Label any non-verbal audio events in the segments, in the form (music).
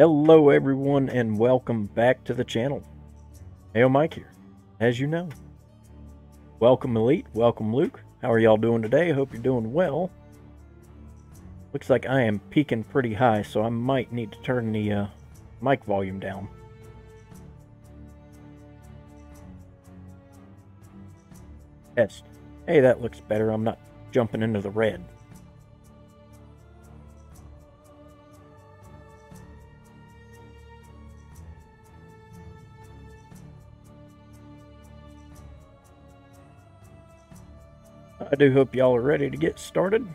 Hello everyone and welcome back to the channel. Hey, Mike here, as you know. Welcome Elite, welcome Luke. How are y'all doing today? Hope you're doing well. Looks like I am peaking pretty high, so I might need to turn the uh, mic volume down. Test. Hey, that looks better. I'm not jumping into the red. I do hope y'all are ready to get started.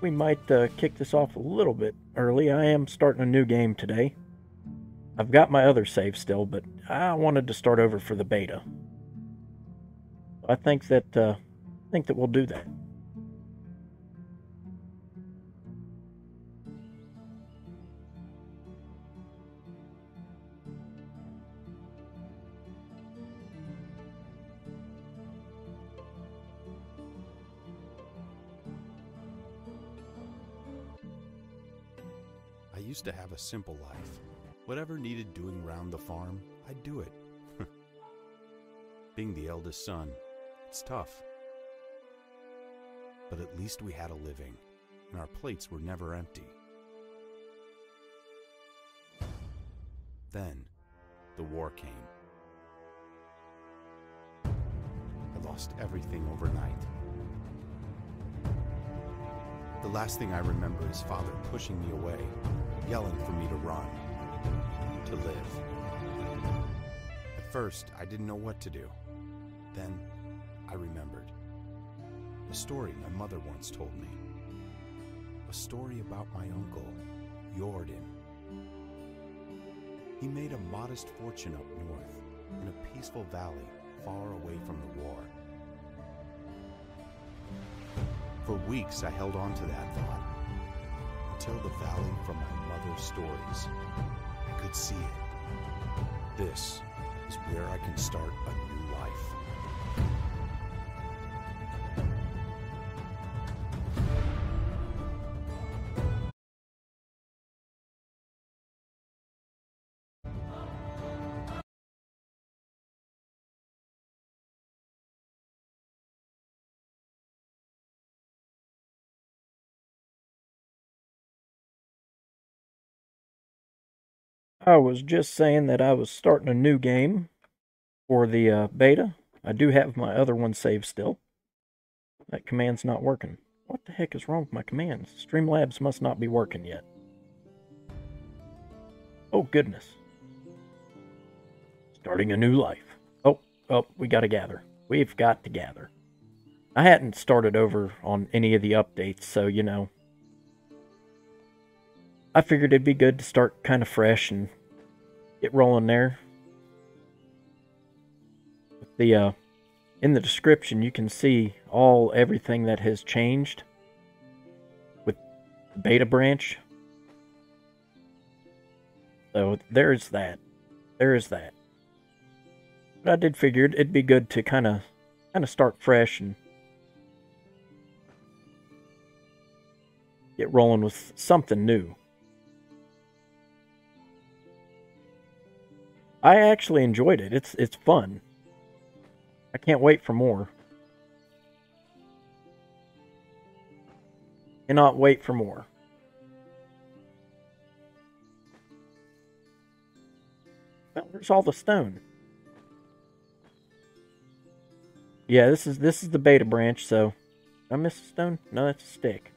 We might uh, kick this off a little bit early. I am starting a new game today. I've got my other save still, but I wanted to start over for the beta. I think that uh, I think that we'll do that. To have a simple life. Whatever needed doing round the farm, I'd do it. (laughs) Being the eldest son, it's tough. But at least we had a living, and our plates were never empty. Then, the war came. I lost everything overnight. The last thing I remember is father pushing me away, yelling for me to run, to live. At first, I didn't know what to do. Then, I remembered. A story my mother once told me. A story about my uncle, Jordan. He made a modest fortune up north, in a peaceful valley far away from the war. For weeks, I held on to that thought until the valley from my mother's stories. I could see it. This is where I can start a new I was just saying that I was starting a new game for the uh, beta. I do have my other one saved still. That command's not working. What the heck is wrong with my commands? Streamlabs must not be working yet. Oh, goodness. Starting a new life. Oh, oh, we got to gather. We've got to gather. I hadn't started over on any of the updates, so, you know, I figured it'd be good to start kind of fresh and get rolling there. The uh, in the description you can see all everything that has changed with beta branch. So there's that. There is that. But I did figure it'd be good to kind of kind of start fresh and get rolling with something new. I actually enjoyed it. It's it's fun. I can't wait for more. Cannot wait for more. Well, where's all the stone? Yeah, this is this is the beta branch, so I miss a stone? No, that's a stick.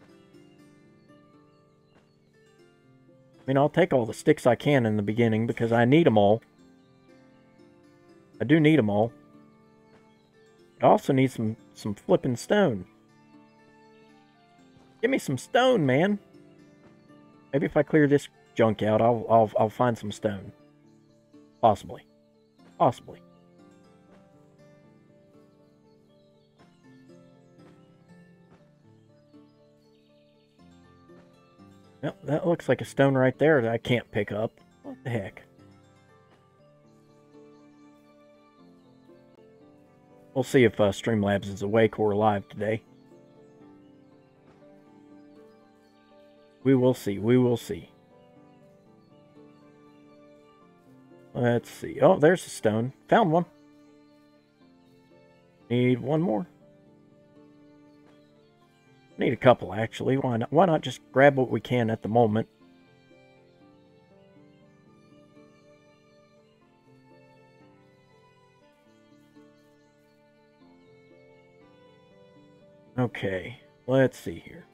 I mean, I'll take all the sticks I can in the beginning because I need them all. I do need them all. I also need some, some flipping stone. Give me some stone, man. Maybe if I clear this junk out, I'll, I'll, I'll find some stone. Possibly. Possibly. Well, that looks like a stone right there that I can't pick up. What the heck? We'll see if uh, Streamlabs is awake or alive today. We will see. We will see. Let's see. Oh, there's a stone. Found one. Need one more. Need a couple, actually. Why not? Why not just grab what we can at the moment? Okay, let's see here.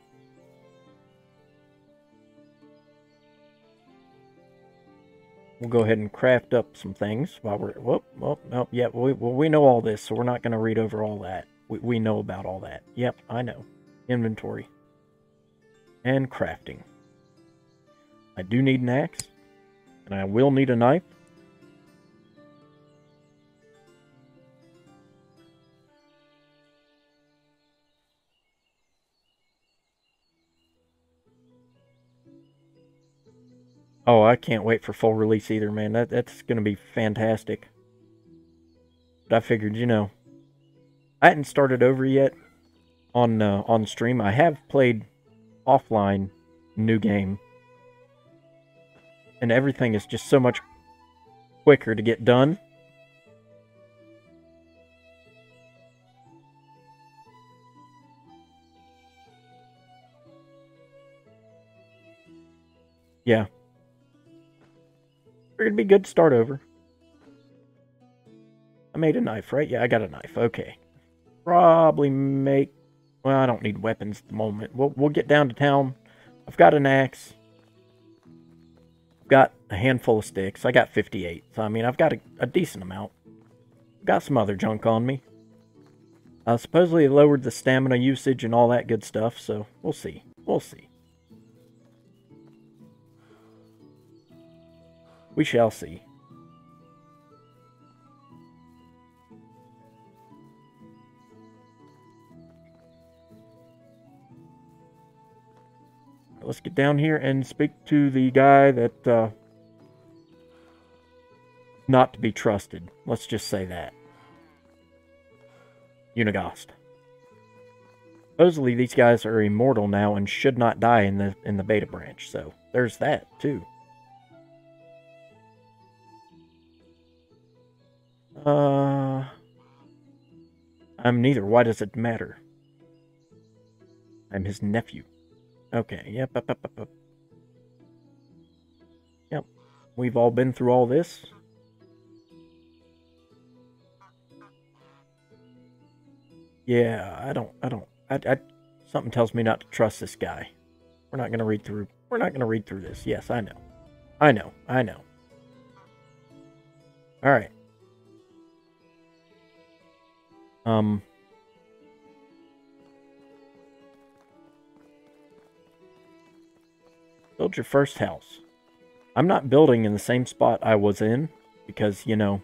We'll go ahead and craft up some things while we're... Whoop, whoop, nope, yeah, we, well, we know all this, so we're not going to read over all that. We, we know about all that. Yep, I know. Inventory. And crafting. I do need an axe. And I will need a knife. Oh, I can't wait for full release either, man. That that's going to be fantastic. But I figured, you know, I hadn't started over yet on uh, on stream. I have played offline new game, and everything is just so much quicker to get done. Yeah, It'd be good to start over. I made a knife, right? Yeah, I got a knife. Okay. Probably make... Well, I don't need weapons at the moment. We'll, we'll get down to town. I've got an axe. I've got a handful of sticks. I got 58. So, I mean, I've got a, a decent amount. Got some other junk on me. Uh, supposedly lowered the stamina usage and all that good stuff, so we'll see. We'll see. We shall see. Let's get down here and speak to the guy that, uh, not to be trusted. Let's just say that. Uniegost. Supposedly these guys are immortal now and should not die in the in the beta branch, so there's that too. Uh, I'm neither. Why does it matter? I'm his nephew. Okay, yep, yep, yep, yep. Yep, we've all been through all this. Yeah, I don't, I don't, I, I, something tells me not to trust this guy. We're not to read through, we're not going to read through this. Yes, I know. I know, I know. All right. Um. Build your first house. I'm not building in the same spot I was in because, you know,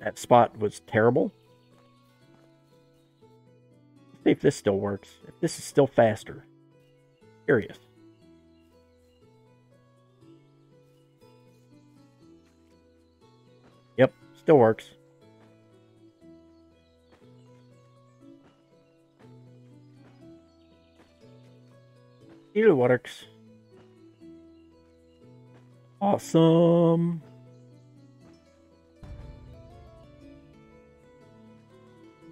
that spot was terrible. Let's see if this still works. If this is still faster. Curious. Yep, still works. It works. Awesome.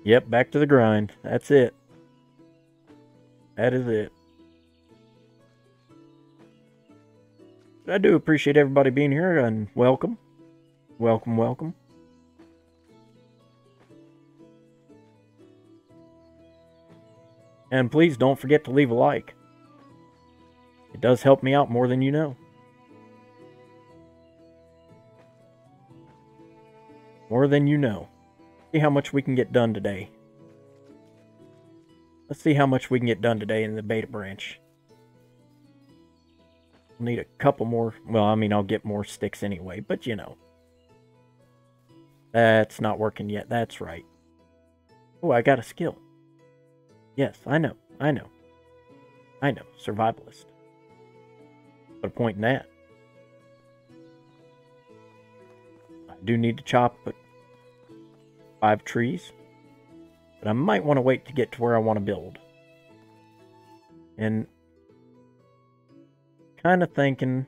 Yep, back to the grind. That's it. That is it. I do appreciate everybody being here and welcome. Welcome, welcome. And please don't forget to leave a like. It does help me out more than you know. More than you know. See how much we can get done today. Let's see how much we can get done today in the beta branch. We'll need a couple more. Well, I mean, I'll get more sticks anyway, but you know. That's not working yet. That's right. Oh, I got a skill. Yes, I know. I know. I know. Survivalist. Put a point in that. I do need to chop five trees. But I might want to wait to get to where I want to build. And kind of thinking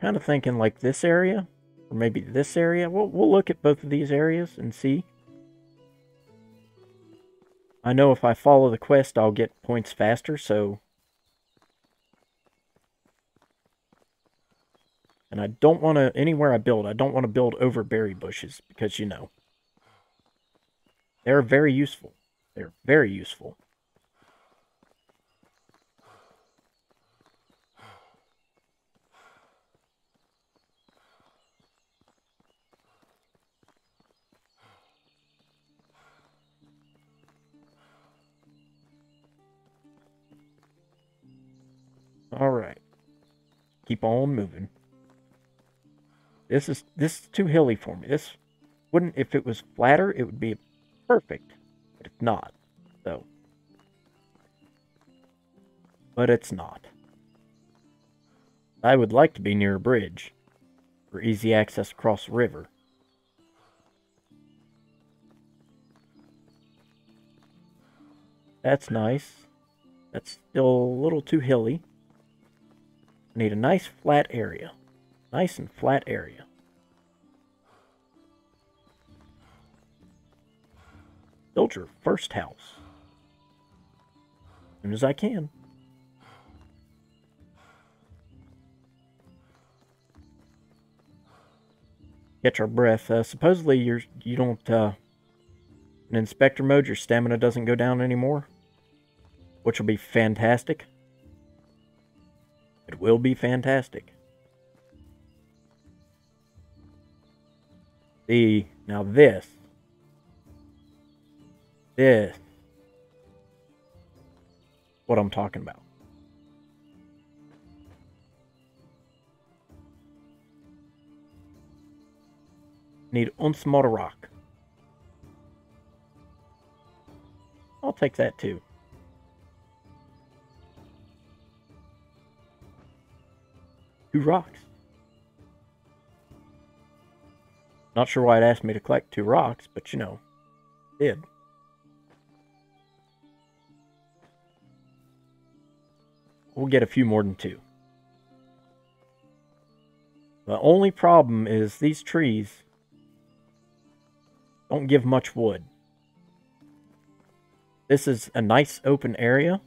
kind of thinking like this area, or maybe this area. We'll, we'll look at both of these areas and see. I know if I follow the quest, I'll get points faster, so... And I don't want to, anywhere I build, I don't want to build over berry bushes, because, you know, they're very useful. They're very useful. All right. Keep on moving. This is this is too hilly for me. This wouldn't if it was flatter, it would be perfect. But it's not. So But it's not. I would like to be near a bridge for easy access across the river. That's nice. That's still a little too hilly. Need a nice flat area. Nice and flat area. Build your first house. As soon as I can. Catch our breath. Uh, supposedly you're you don't uh, in inspector mode your stamina doesn't go down anymore. Which will be fantastic. Will be fantastic. See, now this. This. What I'm talking about. Need uns more rock. I'll take that too. Two rocks. Not sure why it asked me to collect two rocks, but you know, did. We'll get a few more than two. The only problem is these trees don't give much wood. This is a nice open area.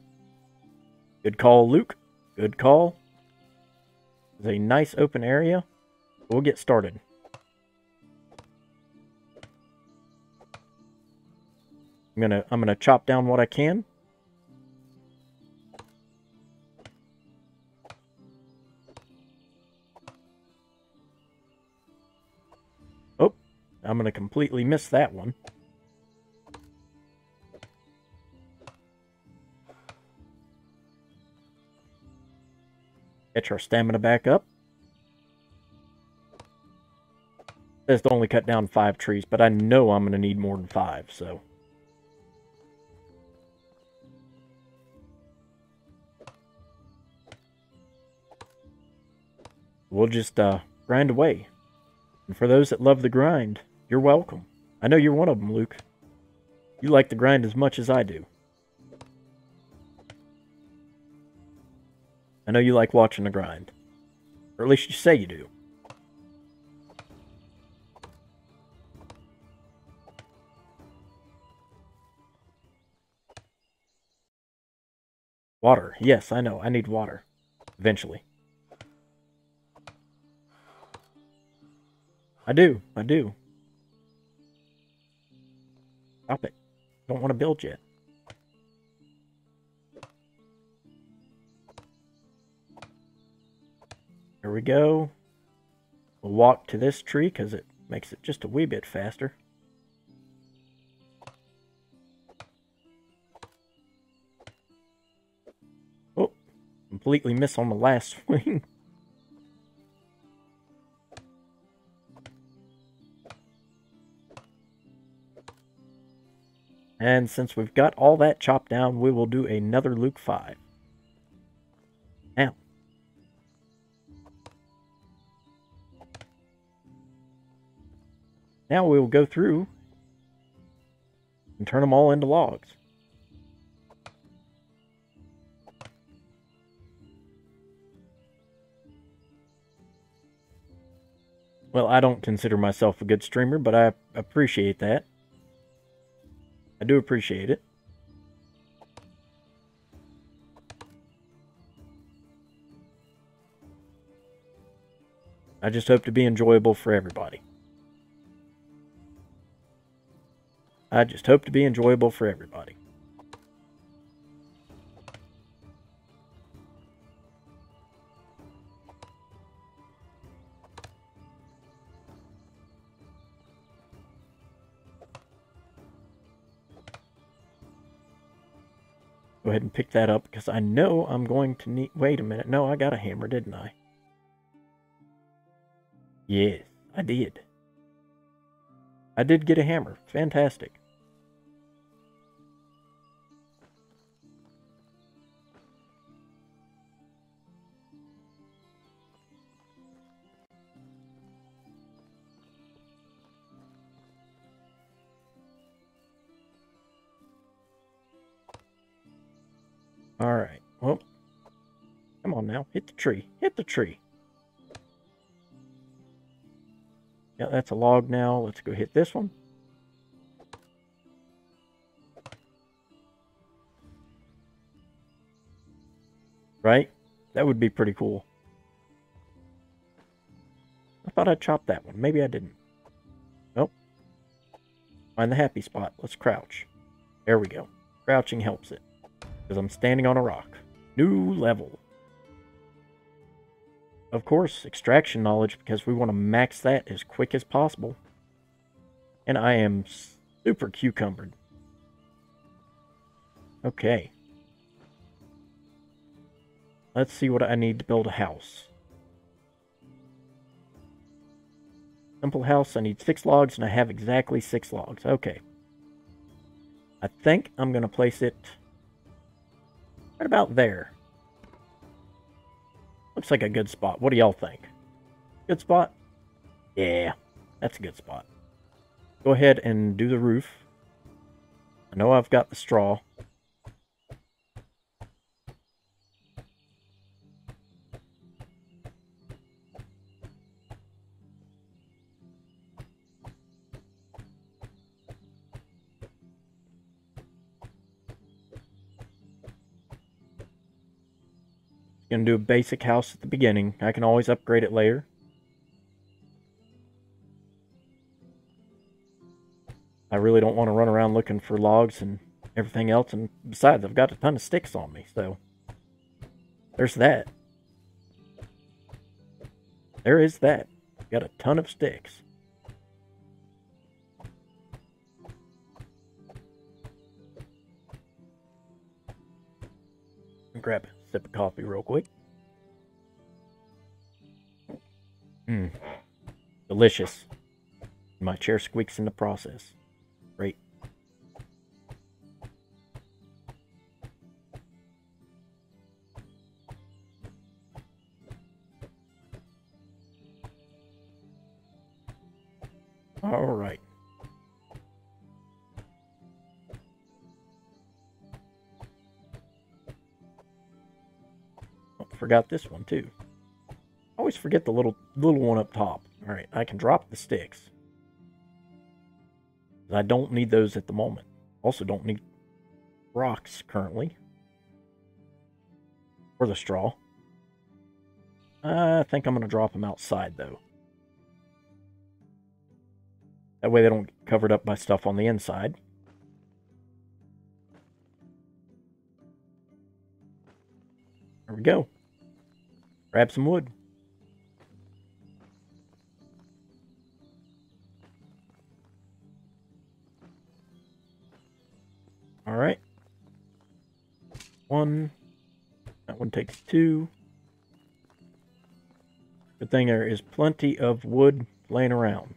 Good call, Luke. Good call. It's a nice open area. We'll get started. I'm gonna I'm gonna chop down what I can. Oh, I'm gonna completely miss that one. Get our stamina back up. It says to only cut down five trees, but I know I'm going to need more than five, so... We'll just uh, grind away. And for those that love the grind, you're welcome. I know you're one of them, Luke. You like the grind as much as I do. I know you like watching the grind. Or at least you say you do. Water. Yes, I know. I need water. Eventually. I do. I do. Stop it. Don't want to build yet. There we go. We'll walk to this tree because it makes it just a wee bit faster. Oh, completely miss on the last (laughs) swing. And since we've got all that chopped down, we will do another Luke 5. Now we will go through and turn them all into logs. Well, I don't consider myself a good streamer, but I appreciate that. I do appreciate it. I just hope to be enjoyable for everybody. I just hope to be enjoyable for everybody. Go ahead and pick that up because I know I'm going to need... Wait a minute. No, I got a hammer, didn't I? Yes, I did. I did get a hammer. Fantastic. All right. Well, come on now. Hit the tree. Hit the tree. Yeah, that's a log now. Let's go hit this one. Right? That would be pretty cool. I thought I chopped that one. Maybe I didn't. Nope. Find the happy spot. Let's crouch. There we go. Crouching helps it. Because I'm standing on a rock. New level. Of course, extraction knowledge because we want to max that as quick as possible. And I am super cucumbered. Okay. Let's see what I need to build a house. Simple house, I need six logs, and I have exactly six logs. Okay. I think I'm going to place it right about there. Looks like a good spot. What do y'all think? Good spot? Yeah, that's a good spot. Go ahead and do the roof. I know I've got the straw. Gonna do a basic house at the beginning. I can always upgrade it later. I really don't want to run around looking for logs and everything else. And besides, I've got a ton of sticks on me, so there's that. There is that. Got a ton of sticks. Grab a sip of coffee real quick. Mmm. Delicious. My chair squeaks in the process. Great. All right. Forgot this one too. I always forget the little little one up top. All right, I can drop the sticks. I don't need those at the moment. Also don't need rocks currently. Or the straw. I think I'm going to drop them outside though. That way they don't get covered up by stuff on the inside. There we go. Grab some wood. All right. One. That one takes two. Good thing there is plenty of wood laying around.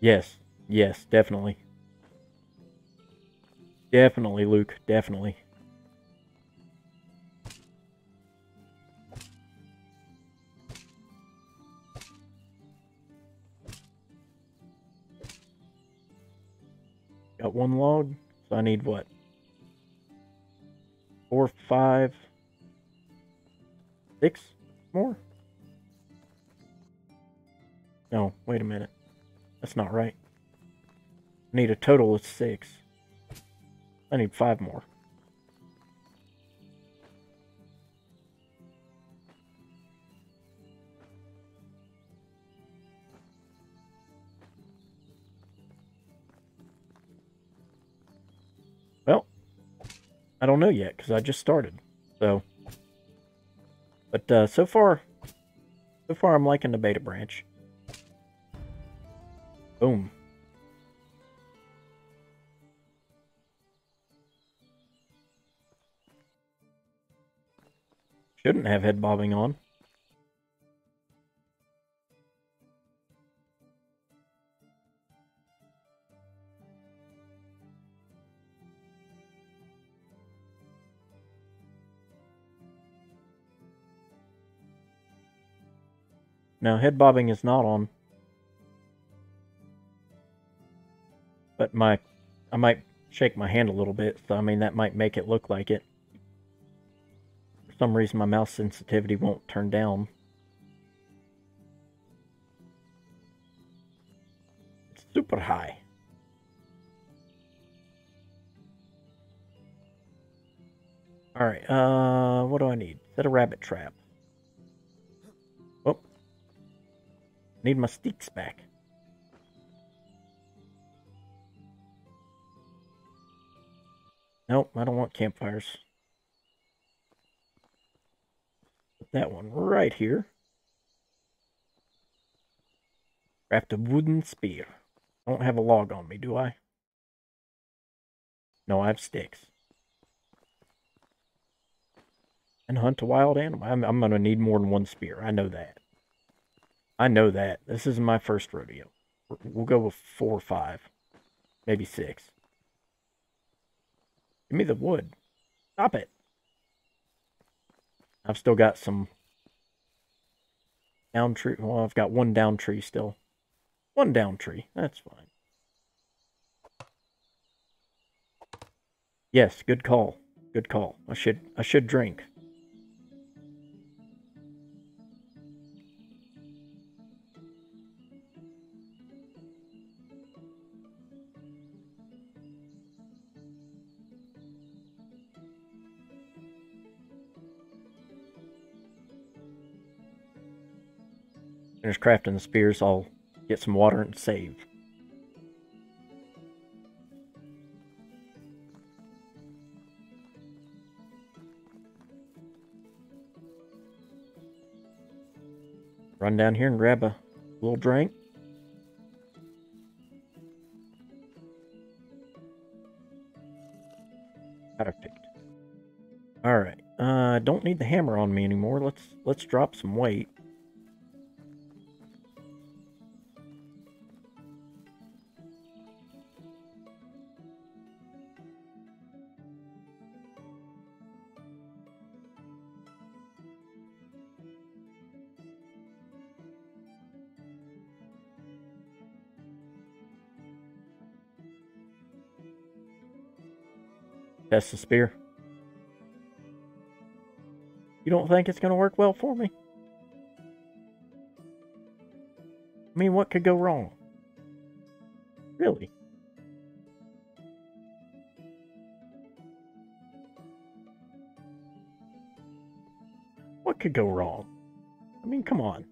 Yes. Yes, definitely. Definitely, Luke. Definitely. Got one log, so I need what? Four, five. Six more? No, wait a minute. That's not right. I need a total of six. I need five more. Well, I don't know yet because I just started. So, but uh, so far, so far I'm liking the beta branch. Boom. Shouldn't have head bobbing on. Now, head bobbing is not on. But my, I might shake my hand a little bit, so I mean, that might make it look like it. Some reason, my mouse sensitivity won't turn down. It's super high. Alright, uh, what do I need? Set a rabbit trap. Oh. Need my sticks back. Nope, I don't want campfires. Put that one right here. Craft a wooden spear. I don't have a log on me, do I? No, I have sticks. And hunt a wild animal. I'm, I'm going to need more than one spear. I know that. I know that. This is my first rodeo. We'll go with four or five. Maybe six. Give me the wood. Stop it. I've still got some down tree. Well, I've got one down tree still. One down tree. That's fine. Yes, good call. Good call. I should I should drink. Finish crafting the spears, I'll get some water and save. Run down here and grab a little drink. Perfect. All right. Uh, don't need the hammer on me anymore. Let's let's drop some weight. Test the spear. You don't think it's going to work well for me? I mean, what could go wrong? Really? What could go wrong? I mean, come on.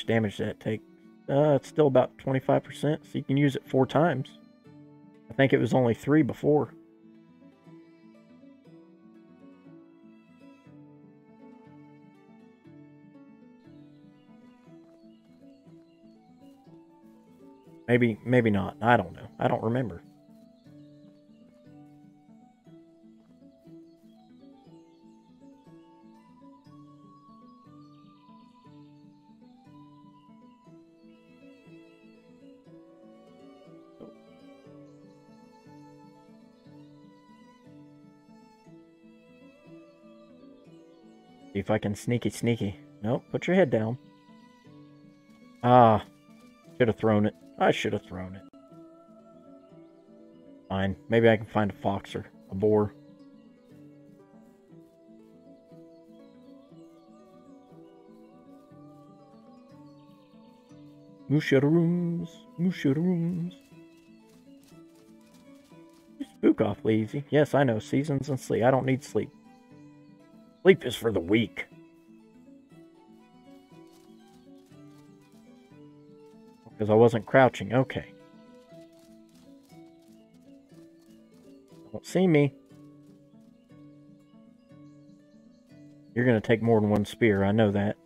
Much damage that take? Uh, it's still about 25%, so you can use it four times. I think it was only three before. Maybe, maybe not. I don't know. I don't remember. Can sneaky sneaky. Nope, put your head down. Ah, should have thrown it. I should have thrown it. Fine. Maybe I can find a fox or a boar. Mushrooms, mushrooms. You spook awfully easy. Yes, I know. Seasons and sleep. I don't need sleep. Sleep is for the weak. Because I wasn't crouching. Okay. Don't see me. You're going to take more than one spear. I know that.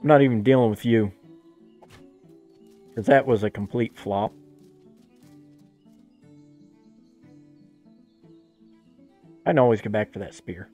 I'm not even dealing with you. Because that was a complete flop. I can always get back for that spear.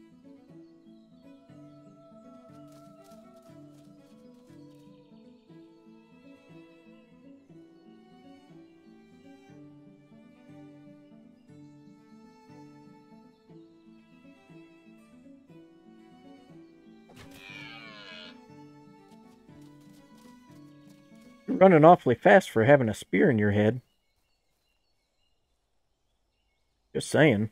You're running awfully fast for having a spear in your head. Just saying.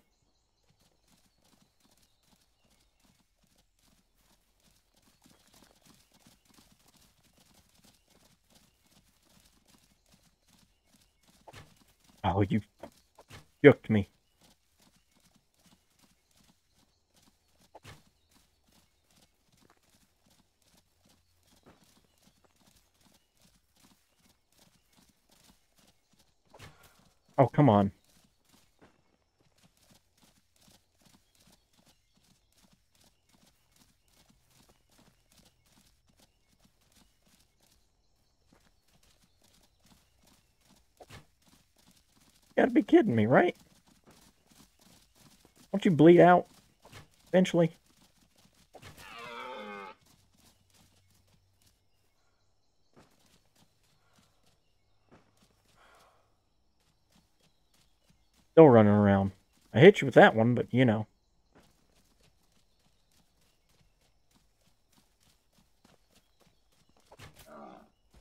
Oh, you juked me. Oh, come on. You gotta be kidding me, right? Won't you bleed out eventually? Still running around. I hit you with that one, but you know.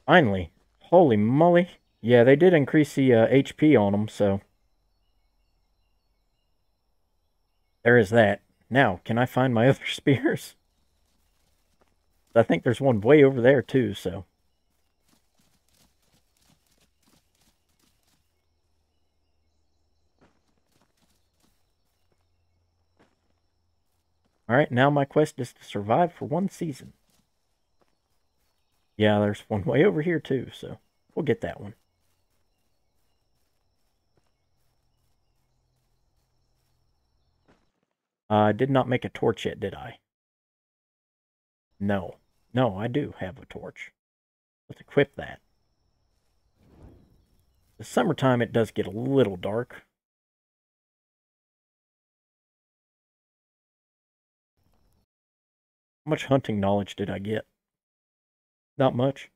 Finally. Holy moly. Yeah, they did increase the uh, HP on them, so. There is that. Now, can I find my (laughs) other spears? I think there's one way over there, too, so. Alright, now my quest is to survive for one season. Yeah, there's one way over here, too, so we'll get that one. I uh, did not make a torch yet, did I? No. No, I do have a torch. Let's equip that. The summertime, it does get a little dark. How much hunting knowledge did I get? Not much.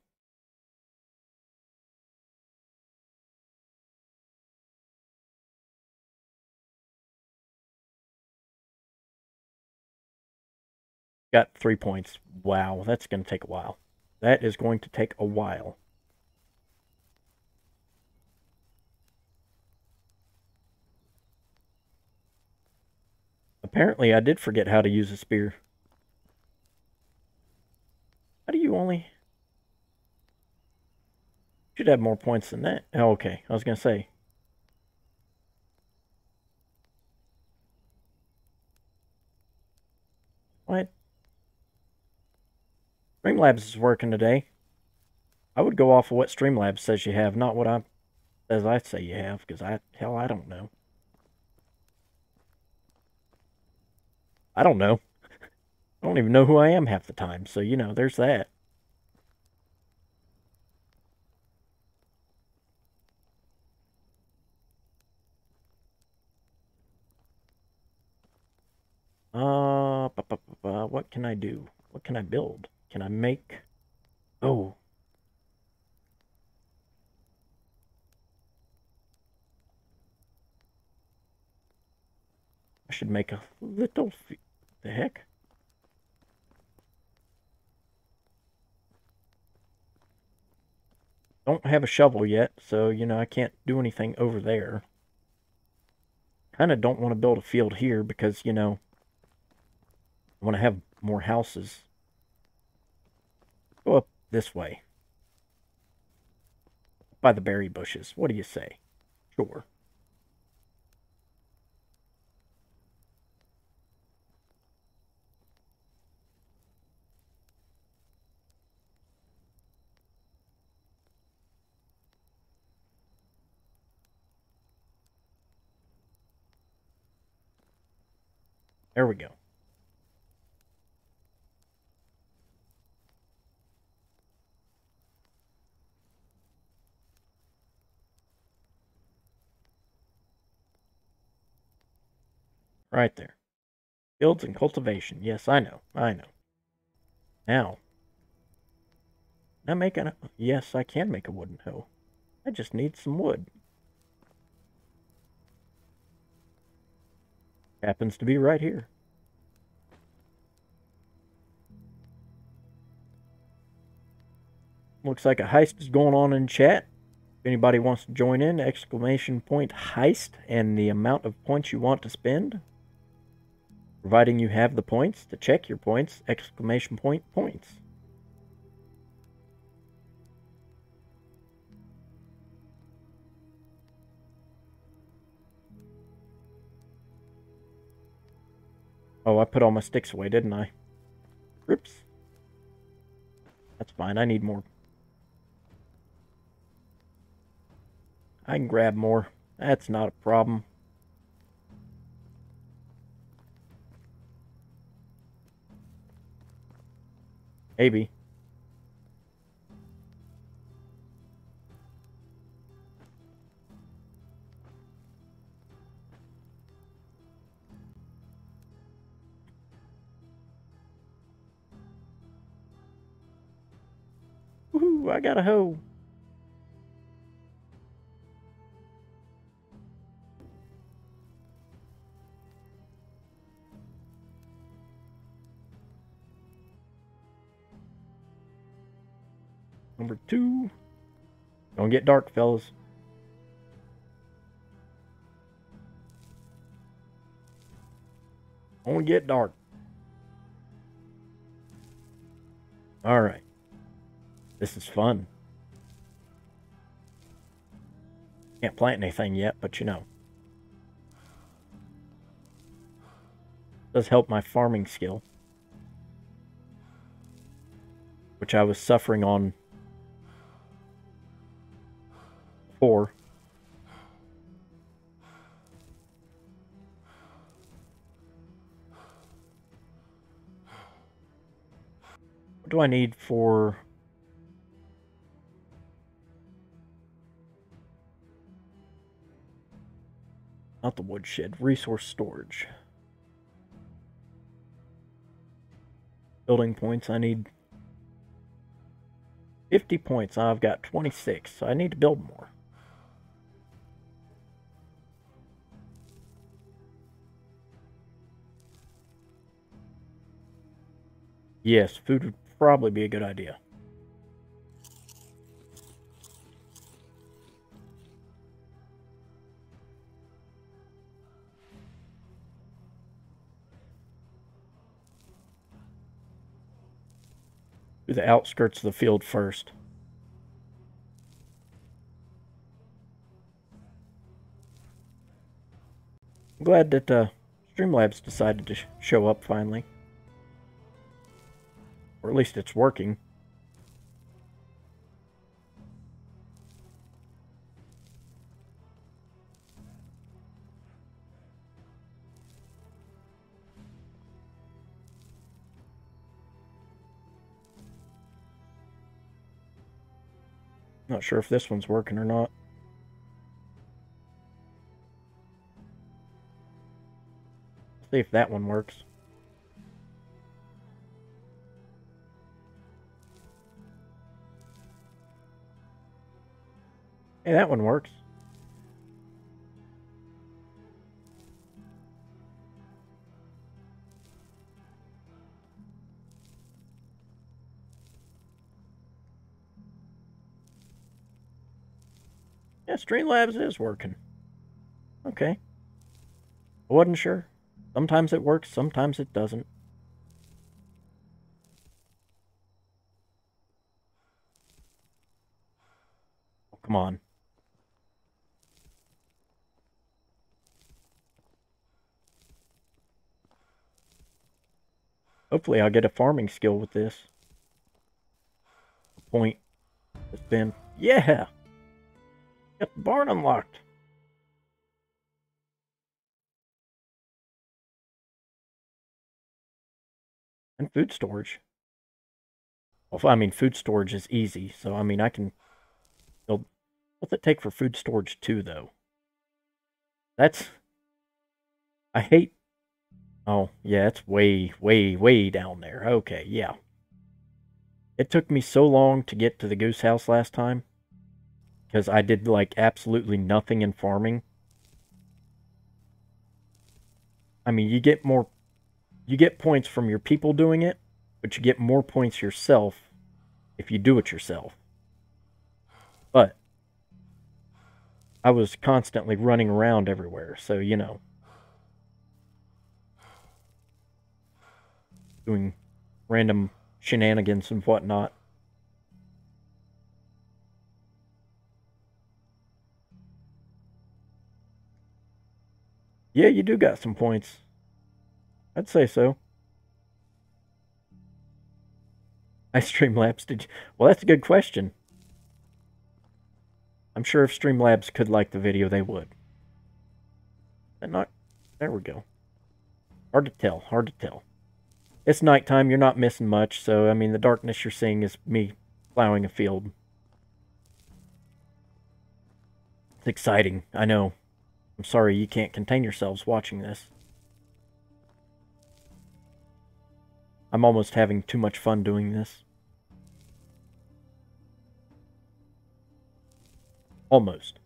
Got three points. Wow, that's going to take a while. That is going to take a while. Apparently, I did forget how to use a spear. How do you only... Should have more points than that. Oh, okay. I was going to say. What? Streamlabs is working today. I would go off of what Streamlabs says you have, not what I as I say you have, because I hell I don't know. I don't know. I don't even know who I am half the time, so you know, there's that. Uh, what can I do? What can I build? Can I make... Oh. I should make a little... The heck? Don't have a shovel yet, so, you know, I can't do anything over there. Kind of don't want to build a field here because, you know, I want to have more houses. Go up this way. By the berry bushes. What do you say? Sure. There we go. Right there. Fields and cultivation. Yes, I know. I know. Now. I'm making a... Yes, I can make a wooden hoe. I just need some wood. Happens to be right here. Looks like a heist is going on in chat. If anybody wants to join in, exclamation point heist and the amount of points you want to spend. Providing you have the points to check your points, exclamation point points. Oh, I put all my sticks away, didn't I? Oops. That's fine, I need more. I can grab more. That's not a problem. Maybe. Woohoo, I got a hoe. Number two. Don't get dark, fellas. Don't get dark. All right. This is fun. Can't plant anything yet, but you know. Does help my farming skill. Which I was suffering on before. What do I need for Not the woodshed, resource storage. Building points, I need 50 points. I've got 26, so I need to build more. Yes, food would probably be a good idea. Do the outskirts of the field first. I'm glad that uh, Streamlabs decided to sh show up finally. Or at least it's working. Not sure if this one's working or not. See if that one works. Hey, that one works. Yeah, Streamlabs is working. Okay. I wasn't sure. Sometimes it works, sometimes it doesn't. Oh, come on. Hopefully I'll get a farming skill with this. Point It's been... Yeah! Got the barn unlocked. And food storage. Well, I mean, food storage is easy, so I mean, I can build... What's it take for food storage too, though? That's... I hate... Oh, yeah, it's way, way, way down there. Okay, yeah. It took me so long to get to the goose house last time because I did like absolutely nothing in farming. I mean, you get more you get points from your people doing it, but you get more points yourself if you do it yourself. But I was constantly running around everywhere, so you know. Doing random shenanigans and whatnot. Yeah, you do got some points. I'd say so. (laughs) I Streamlabs did you? Well, that's a good question. I'm sure if Streamlabs could like the video, they would. And not... There we go. Hard to tell. Hard to tell. It's nighttime. You're not missing much. So, I mean, the darkness you're seeing is me plowing a field. It's exciting. I know. I'm sorry you can't contain yourselves watching this. I'm almost having too much fun doing this. Almost.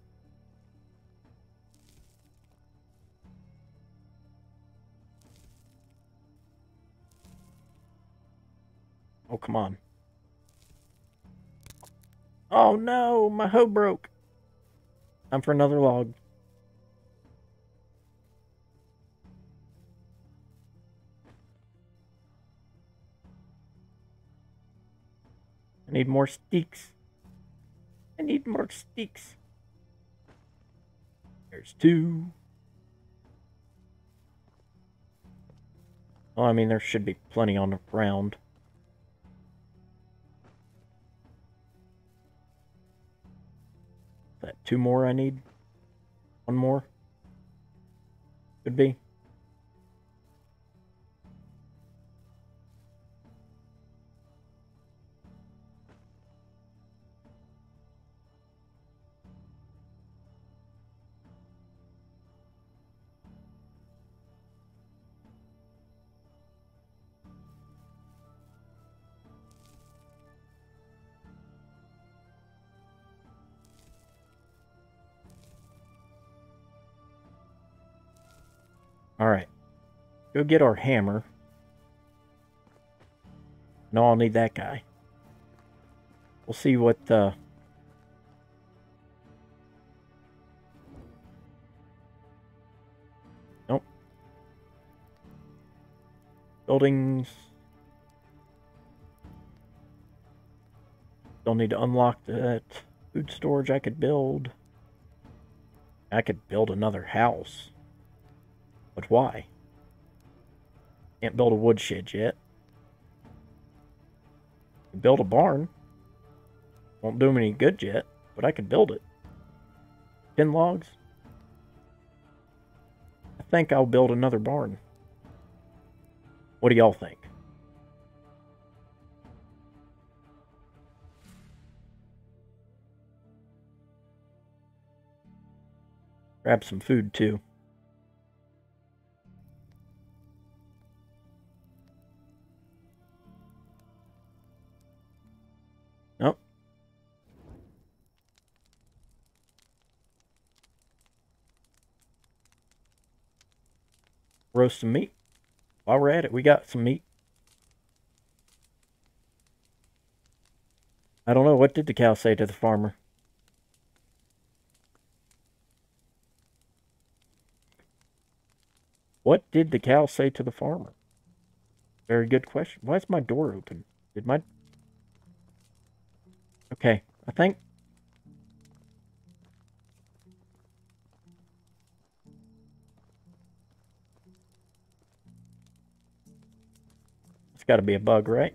Oh, come on. Oh no, my hoe broke. Time for another log. I need more sticks. I need more sticks. There's two. Well, I mean, there should be plenty on the ground. That two more I need? One more? Could be. Alright. Go get our hammer. No, I'll need that guy. We'll see what, uh... Nope. Buildings... Don't need to unlock that food storage I could build. I could build another house. But why? Can't build a woodshed yet. Build a barn. Won't do me any good yet, but I can build it. Ten logs. I think I'll build another barn. What do y'all think? Grab some food too. roast some meat. While we're at it, we got some meat. I don't know, what did the cow say to the farmer? What did the cow say to the farmer? Very good question. Why is my door open? Did my... Okay, I think It's got to be a bug, right?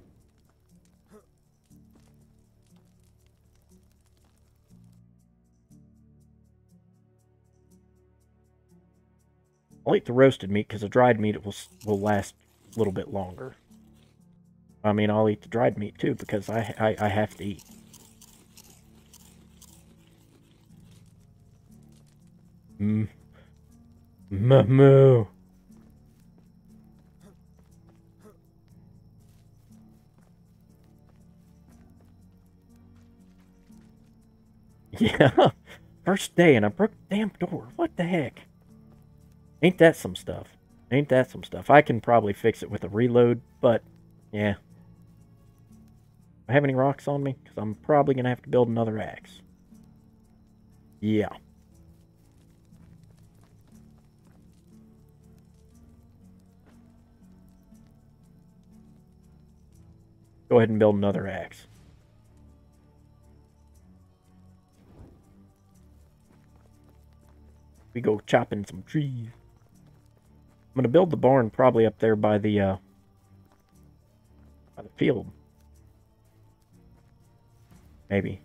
I'll eat the roasted meat because the dried meat will will last a little bit longer. I mean, I'll eat the dried meat too because I I, I have to eat. Mm. Moo. (laughs) Yeah. First day and I broke the damn door. What the heck? Ain't that some stuff? Ain't that some stuff? I can probably fix it with a reload, but yeah. I have any rocks on me? Because I'm probably going to have to build another axe. Yeah. Go ahead and build another axe. We go chopping some trees. I'm gonna build the barn probably up there by the uh, by the field. Maybe.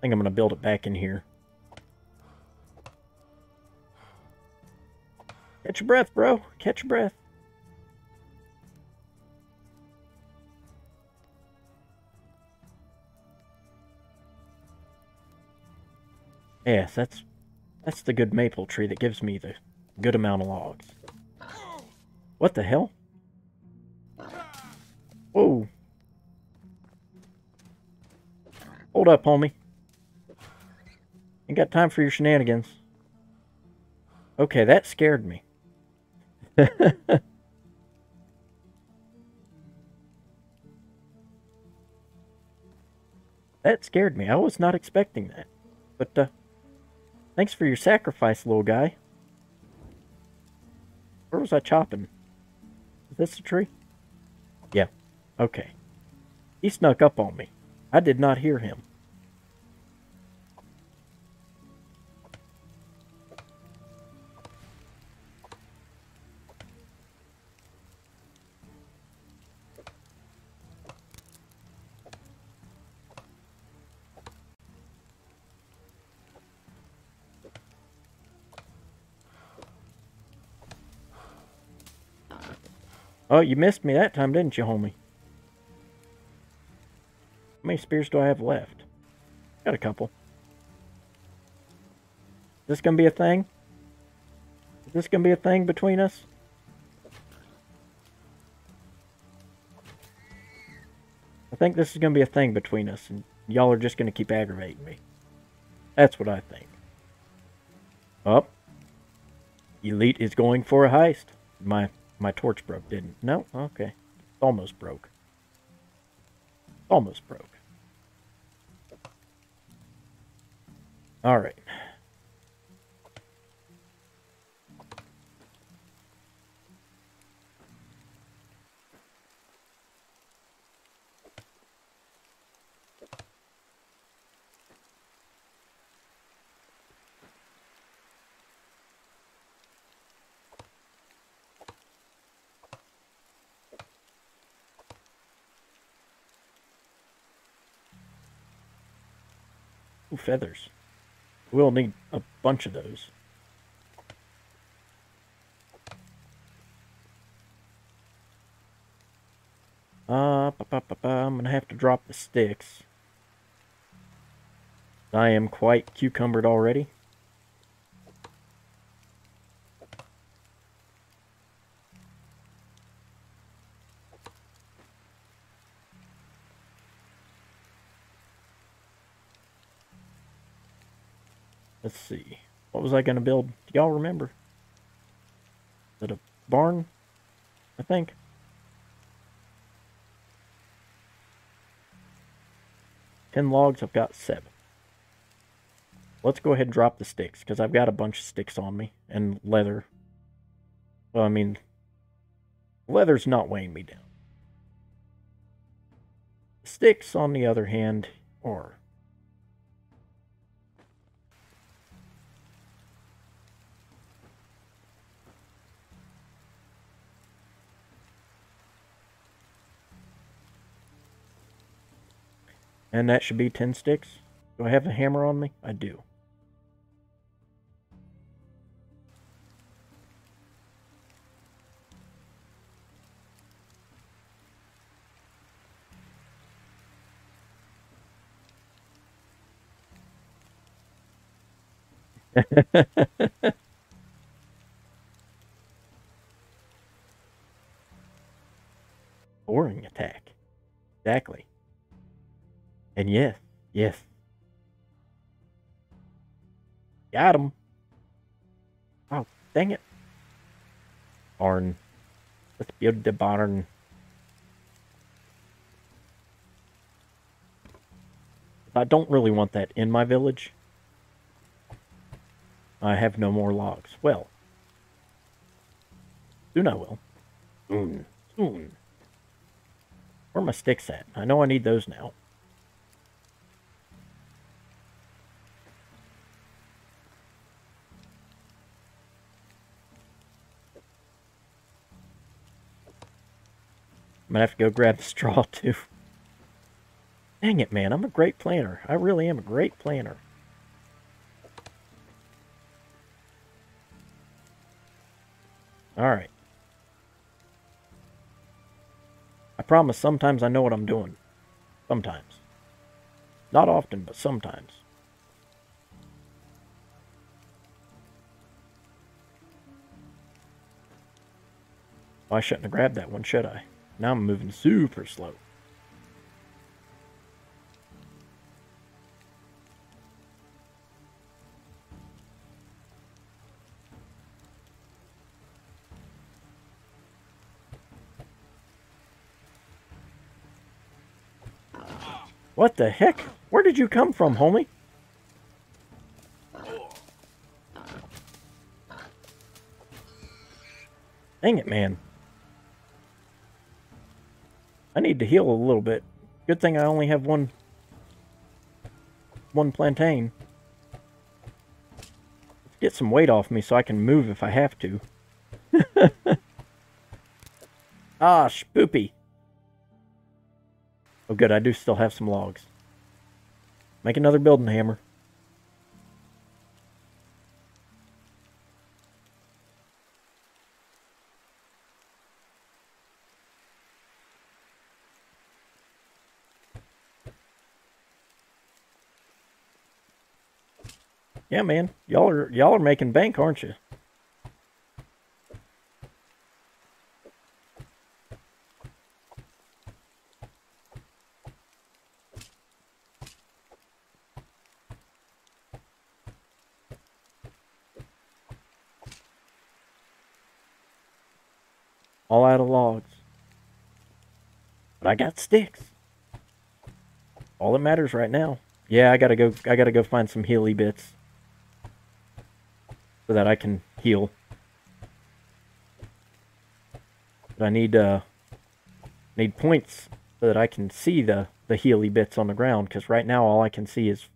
I think I'm gonna build it back in here. Catch your breath, bro. Catch your breath. Yes, that's that's the good maple tree that gives me the good amount of logs. What the hell? Whoa. Hold up, homie. Ain't got time for your shenanigans. Okay, that scared me. (laughs) that scared me. I was not expecting that. But, uh, thanks for your sacrifice, little guy. Where was I chopping? Is this the tree? Yeah. Okay. He snuck up on me. I did not hear him. Oh, you missed me that time, didn't you, homie? How many spears do I have left? Got a couple. Is this gonna be a thing? Is this gonna be a thing between us? I think this is gonna be a thing between us, and y'all are just gonna keep aggravating me. That's what I think. Up. Oh. Elite is going for a heist. My my torch broke, didn't? No? Okay. Almost broke. Almost broke. Alright. Ooh, feathers. We'll need a bunch of those. Uh, ba -ba -ba I'm gonna have to drop the sticks. I am quite cucumbered already. Let's see. What was I going to build? Do y'all remember? Is it a barn? I think. Ten logs, I've got seven. Let's go ahead and drop the sticks, because I've got a bunch of sticks on me, and leather. Well, I mean, leather's not weighing me down. Sticks, on the other hand, are. And that should be 10 sticks. Do I have a hammer on me? I do. (laughs) Boring attack. Exactly. And yes, yes. Got him. Oh, dang it. Barn. Let's build the barn. I don't really want that in my village. I have no more logs. Well, soon I will. Soon, soon. Where are my sticks at? I know I need those now. I'm gonna have to go grab the straw (laughs) too. Dang it, man. I'm a great planner. I really am a great planner. Alright. I promise sometimes I know what I'm doing. Sometimes. Not often, but sometimes. Well, I shouldn't have grabbed that one, should I? Now I'm moving super slow. What the heck? Where did you come from, homie? Dang it, man. I need to heal a little bit. Good thing I only have one one plantain. Get some weight off me so I can move if I have to. (laughs) ah, spoopy. Oh good, I do still have some logs. Make another building hammer. Yeah, man. Y'all are y'all are making bank, aren't you? All out of logs. But I got sticks. All that matters right now. Yeah, I gotta go I gotta go find some healy bits so that I can heal. But I need uh need points so that I can see the the healy bits on the ground because right now all I can see is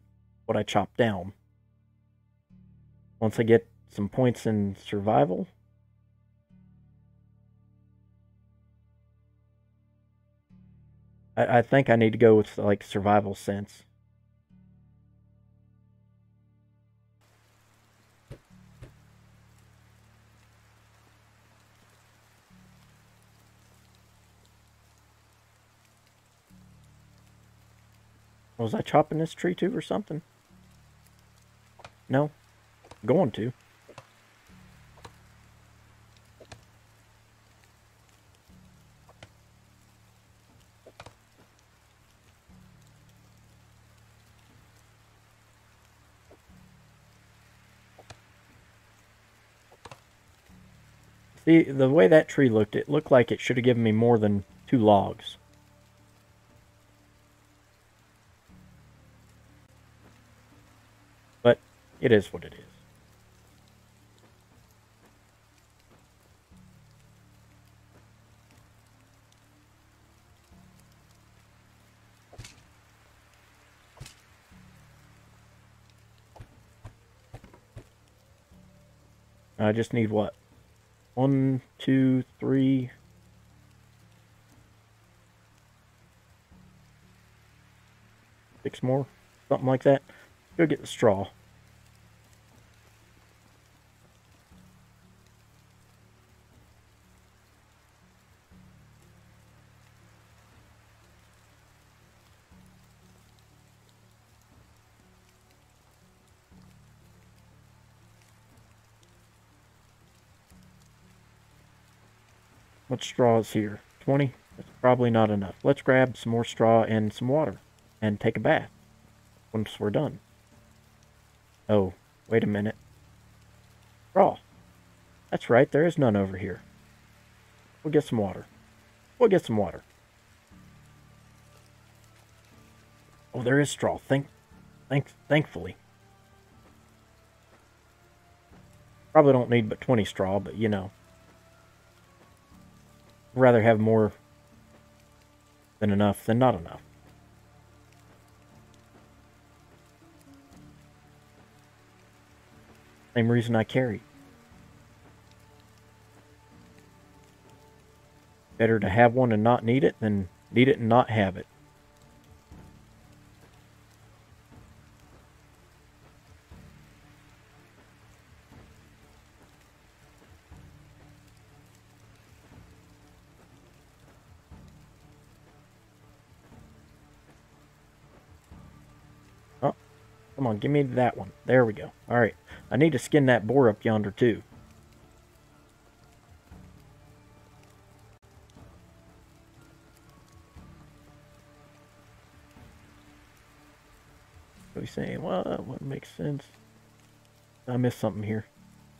what I chopped down. Once I get some points in survival, I, I think I need to go with like survival sense. Was I chopping this tree too or something? No. Going to. See, the way that tree looked, it looked like it should have given me more than two logs. It is what it is. I just need what? One, two, three. Six more? Something like that. Go get the straw. What straw is here? 20? That's probably not enough. Let's grab some more straw and some water and take a bath once we're done. Oh, wait a minute. Straw. That's right, there is none over here. We'll get some water. We'll get some water. Oh, there is straw. Thank, thank, thankfully. Probably don't need but 20 straw, but you know rather have more than enough than not enough. Same reason I carry. Better to have one and not need it than need it and not have it. Come on, give me that one. There we go. All right. I need to skin that boar up yonder, too. We saying? Well, that wouldn't make sense. I missed something here.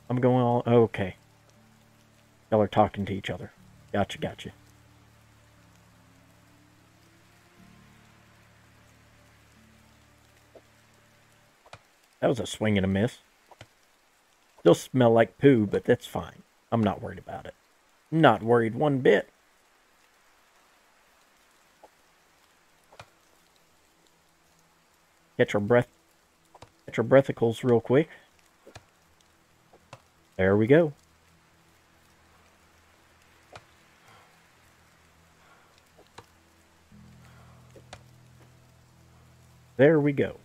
I'm going all... okay. Y'all are talking to each other. Gotcha, gotcha. That was a swing and a miss. Still smell like poo, but that's fine. I'm not worried about it. Not worried one bit. Get your breath. Catch our breathicles real quick. There we go. There we go.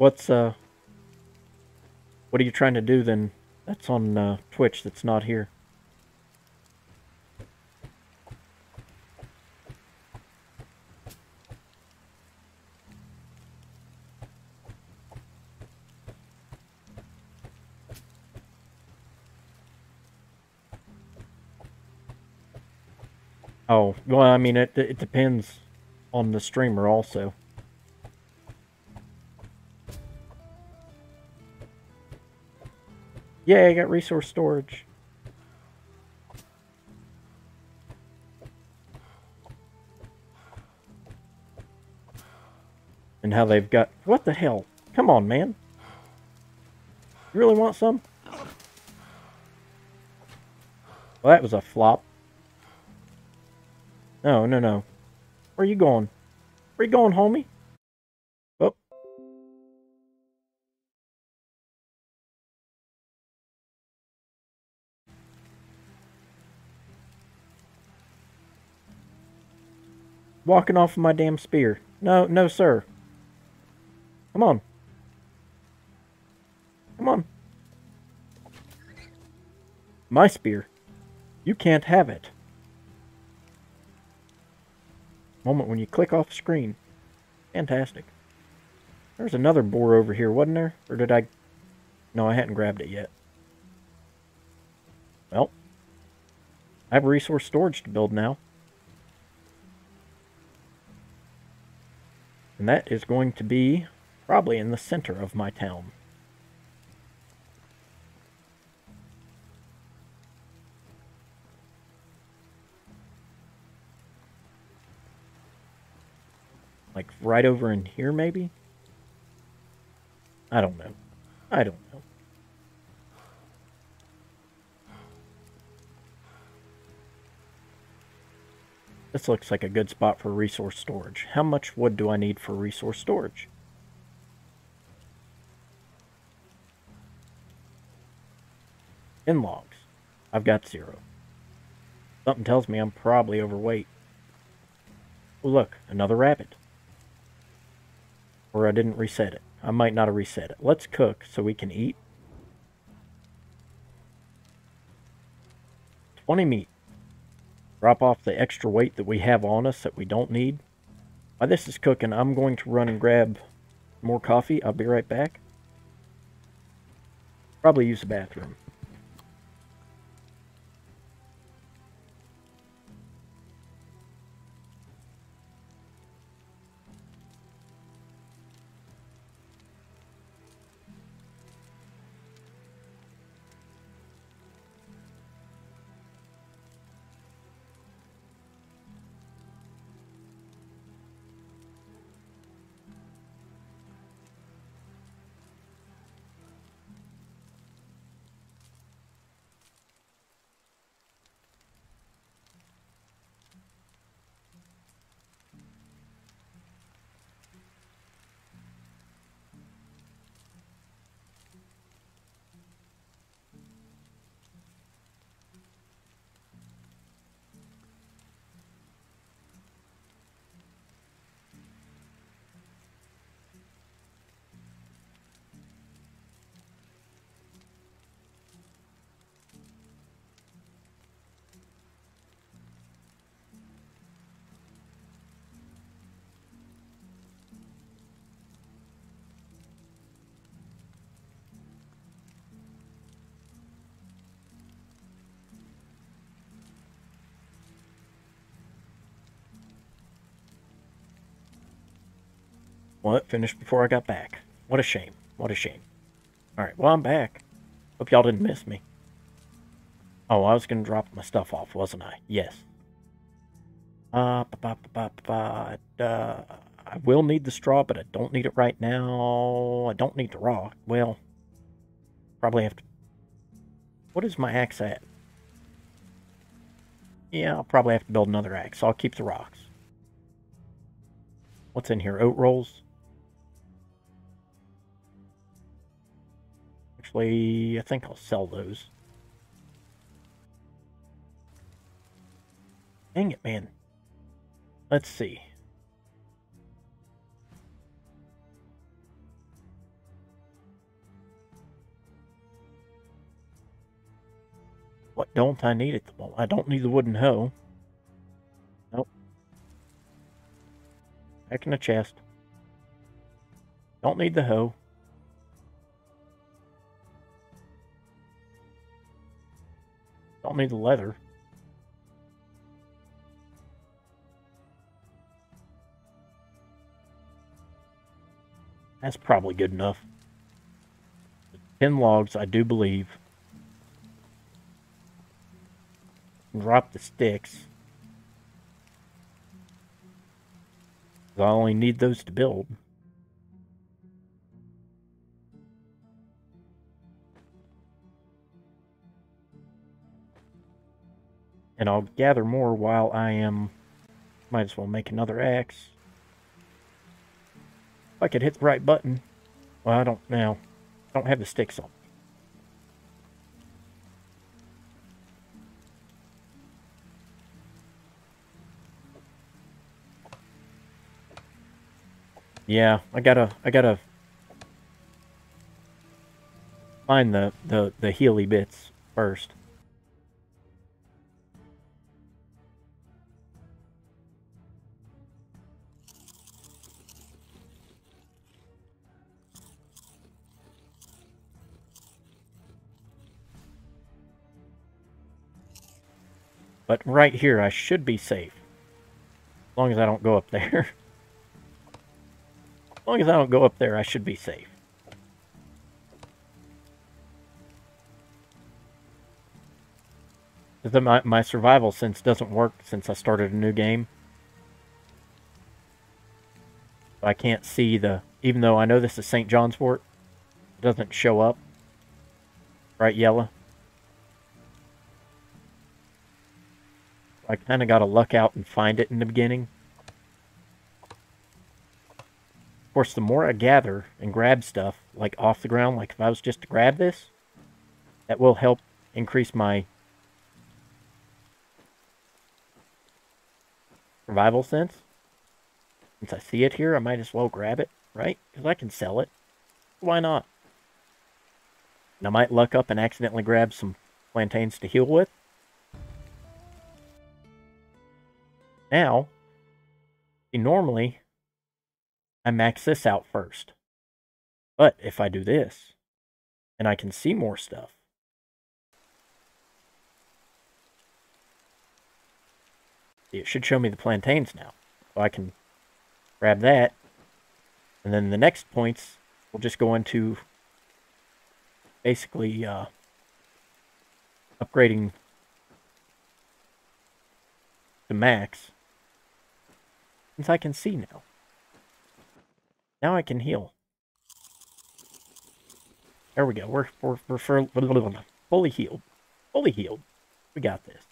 What's uh what are you trying to do then that's on uh, Twitch that's not here? Oh, well, I mean, it, it depends on the streamer also. Yeah, I got resource storage. And how they've got... What the hell? Come on, man. You really want some? Well, that was a flop. No, no, no. Where you going? Where you going, homie? Walking off of my damn spear. No, no, sir. Come on. Come on. My spear. You can't have it. Moment when you click off screen. Fantastic. There's another boar over here, wasn't there? Or did I... No, I hadn't grabbed it yet. Well, I have resource storage to build now. And that is going to be probably in the center of my town. Like right over in here, maybe? I don't know. I don't know. This looks like a good spot for resource storage. How much wood do I need for resource storage? In logs. I've got zero. Something tells me I'm probably overweight. Oh, look, another rabbit. Or I didn't reset it. I might not have reset it. Let's cook so we can eat. 20 meat. Drop off the extra weight that we have on us that we don't need. While this is cooking, I'm going to run and grab more coffee. I'll be right back. Probably use the bathroom. Well, it finished before I got back. What a shame. What a shame. Alright, well, I'm back. Hope y'all didn't miss me. Oh, I was going to drop my stuff off, wasn't I? Yes. Uh, ba, ba, ba, -ba -ba, uh, I will need the straw, but I don't need it right now. I don't need the rock. Well, probably have to... What is my axe at? Yeah, I'll probably have to build another axe. I'll keep the rocks. What's in here? Oat rolls? Actually, I think I'll sell those. Dang it, man. Let's see. What don't I need at the moment? I don't need the wooden hoe. Nope. Back in the chest. Don't need the hoe. Don't need the leather. That's probably good enough. The 10 logs, I do believe. Drop the sticks. I only need those to build. And I'll gather more while I am... Might as well make another axe. If I could hit the right button. Well, I don't now. I don't have the sticks on. Yeah, I gotta, I gotta find the, the, the healy bits first. But right here, I should be safe. As long as I don't go up there. (laughs) as long as I don't go up there, I should be safe. The, my, my survival sense doesn't work since I started a new game. I can't see the, even though I know this is St. John's Wort, it doesn't show up. Bright yellow. I kind of got to luck out and find it in the beginning. Of course, the more I gather and grab stuff, like off the ground, like if I was just to grab this, that will help increase my survival sense. Since I see it here, I might as well grab it, right? Because I can sell it. Why not? And I might luck up and accidentally grab some plantains to heal with. Now, normally, I max this out first. But if I do this, and I can see more stuff, it should show me the plantains now. So I can grab that. And then the next points will just go into basically uh, upgrading to max. Since I can see now. Now I can heal. There we go. We're, we're, we're fully healed. Fully healed. We got this.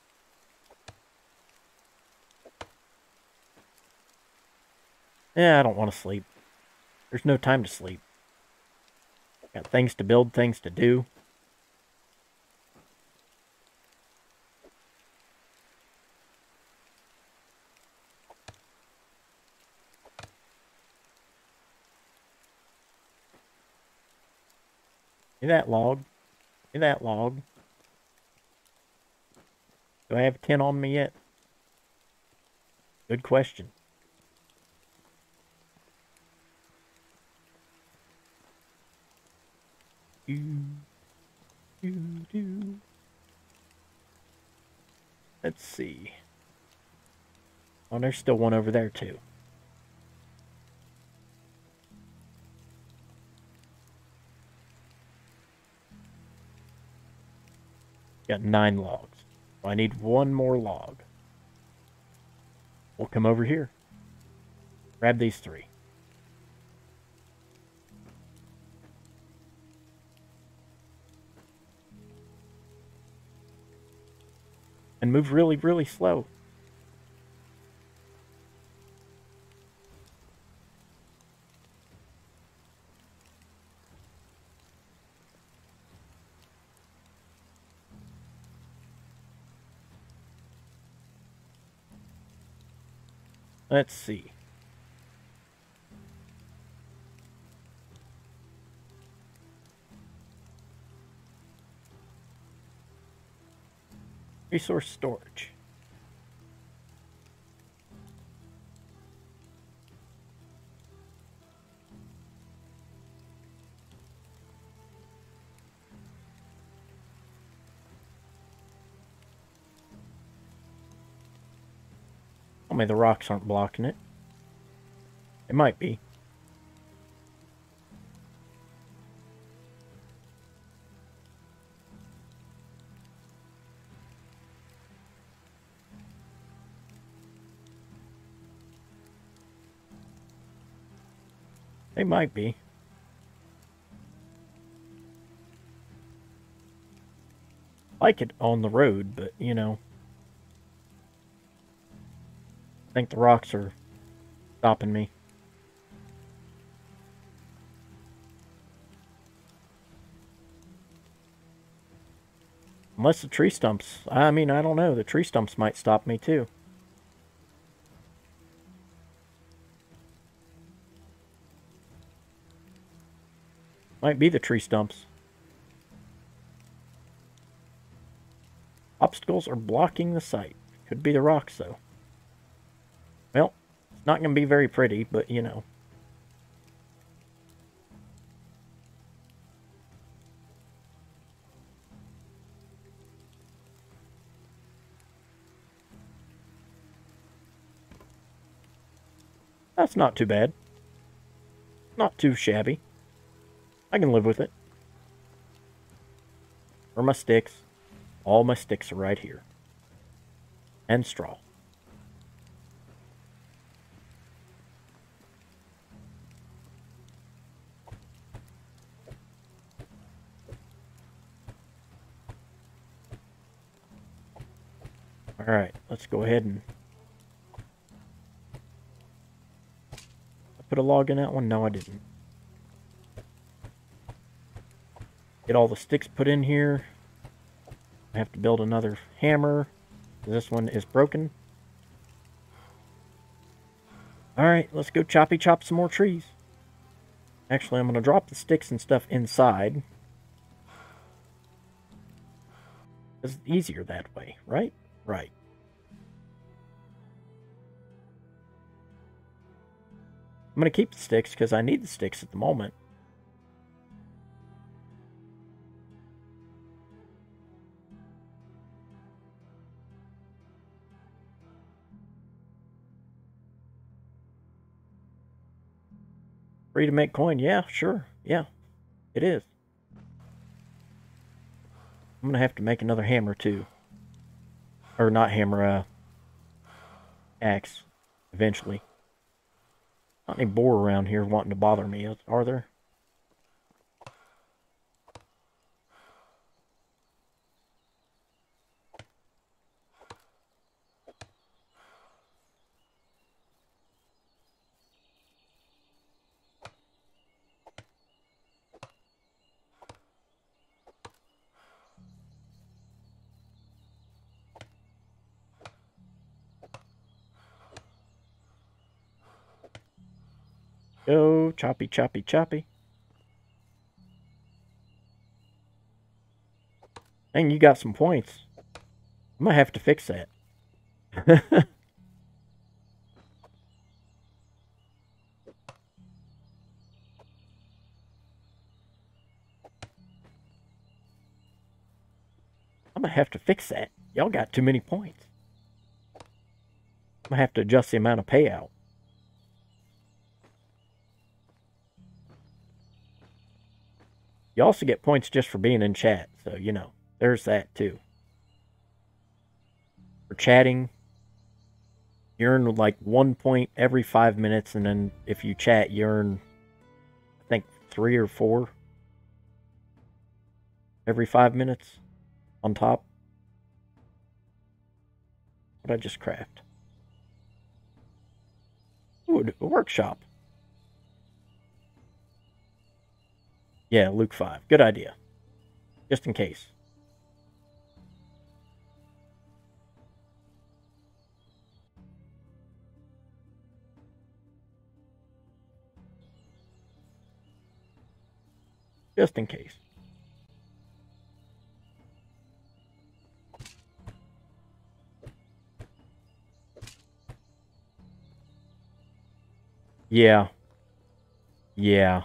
Yeah, I don't want to sleep. There's no time to sleep. Got things to build, things to do. See that log? See that log? Do I have 10 on me yet? Good question. Do, do, do. Let's see. Oh, there's still one over there, too. Got nine logs. I need one more log. We'll come over here. Grab these three. and move really, really slow. Let's see. Resource storage. Me the rocks aren't blocking it. It might be. They might be. Like it on the road, but, you know. Think the rocks are stopping me. Unless the tree stumps. I mean, I don't know. The tree stumps might stop me too. Might be the tree stumps. Obstacles are blocking the sight. Could be the rocks, though. Not going to be very pretty, but you know. That's not too bad. Not too shabby. I can live with it. Where my sticks? All my sticks are right here. And straw. Alright, let's go ahead and... Put a log in that one? No, I didn't. Get all the sticks put in here. I have to build another hammer. This one is broken. Alright, let's go choppy chop some more trees. Actually, I'm going to drop the sticks and stuff inside. It's easier that way, right? Right. I'm going to keep the sticks because I need the sticks at the moment. Free to make coin? Yeah, sure. Yeah, it is. I'm going to have to make another hammer too. Or not hammer, uh, axe, eventually. Not any boar around here wanting to bother me, are there? Choppy, choppy, choppy. And you got some points. I might have to fix that. (laughs) I'm gonna have to fix that. Y'all got too many points. I'm gonna have to adjust the amount of payout. You also get points just for being in chat. So, you know, there's that too. For chatting, you earn like one point every five minutes. And then if you chat, you earn, I think, three or four every five minutes on top. What I just craft? Ooh, a workshop. Yeah, Luke 5. Good idea. Just in case. Just in case. Yeah. Yeah.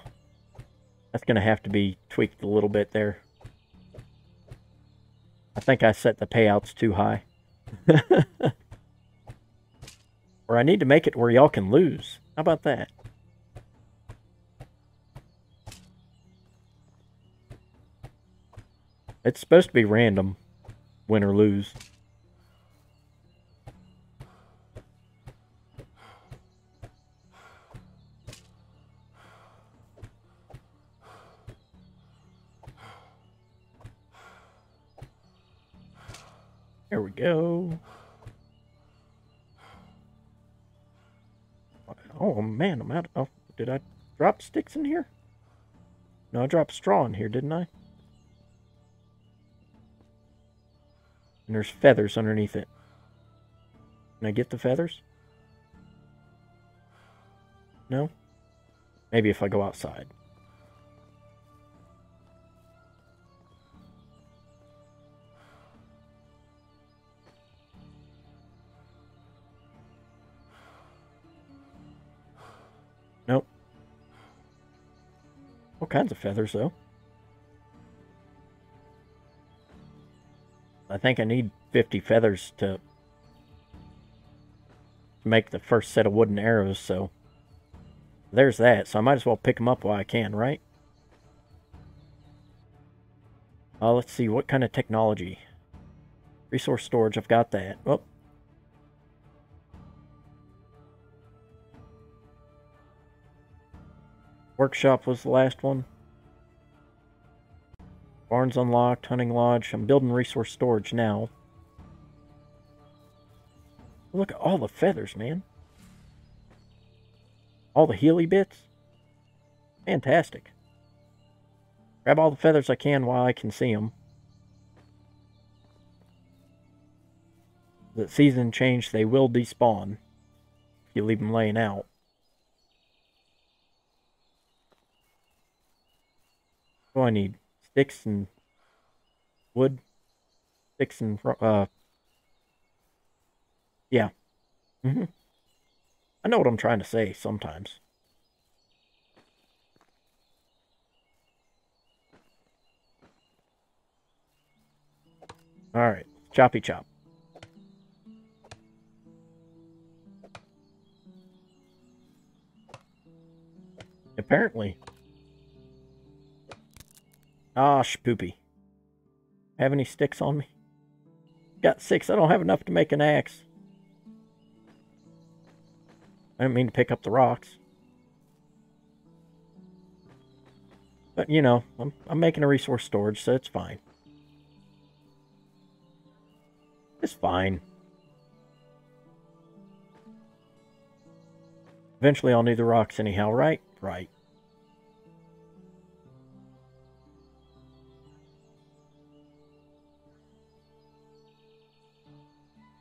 That's going to have to be tweaked a little bit there. I think I set the payouts too high. (laughs) or I need to make it where y'all can lose. How about that? It's supposed to be random, win or lose. There we go. Oh man, I'm out. Oh, did I drop sticks in here? No, I dropped straw in here, didn't I? And there's feathers underneath it. Can I get the feathers? No? Maybe if I go outside. All kinds of feathers, though. I think I need 50 feathers to make the first set of wooden arrows, so There's that, so I might as well pick them up while I can, right? Uh, let's see, what kind of technology? Resource storage, I've got that. Oh. Workshop was the last one. Barns unlocked, hunting lodge. I'm building resource storage now. Look at all the feathers, man. All the Healy bits. Fantastic. Grab all the feathers I can while I can see them. The season change, they will despawn. If you leave them laying out. Do I need? Sticks and wood? Sticks and, uh... Yeah. Mm-hmm. I know what I'm trying to say sometimes. Alright, choppy chop. Apparently. Ah, spoopy. Have any sticks on me? Got six. I don't have enough to make an axe. I didn't mean to pick up the rocks. But, you know, I'm, I'm making a resource storage, so it's fine. It's fine. Eventually I'll need the rocks anyhow, right? Right.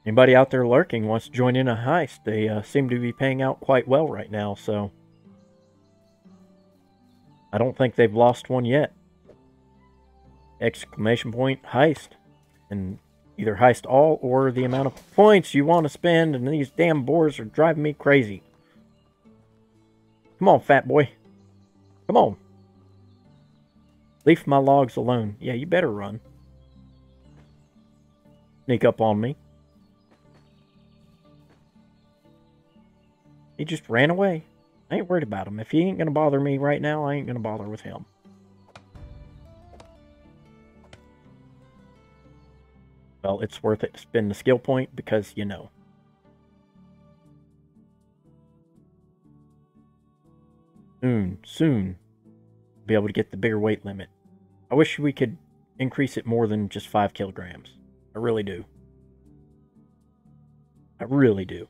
Anybody out there lurking wants to join in a heist, they uh, seem to be paying out quite well right now, so... I don't think they've lost one yet. Exclamation point, heist. And either heist all or the amount of points you want to spend, and these damn boars are driving me crazy. Come on, fat boy. Come on. Leave my logs alone. Yeah, you better run. Sneak up on me. He just ran away. I ain't worried about him. If he ain't going to bother me right now, I ain't going to bother with him. Well, it's worth it to spend the skill point because, you know. Soon, soon, be able to get the bigger weight limit. I wish we could increase it more than just 5 kilograms. I really do. I really do.